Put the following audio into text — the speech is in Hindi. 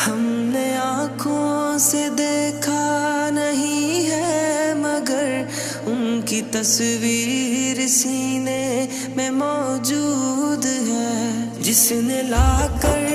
हमने आँखों से देखा नहीं है, मगर उनकी तस्वीर सीने में मौजूद है। जिसने लाकर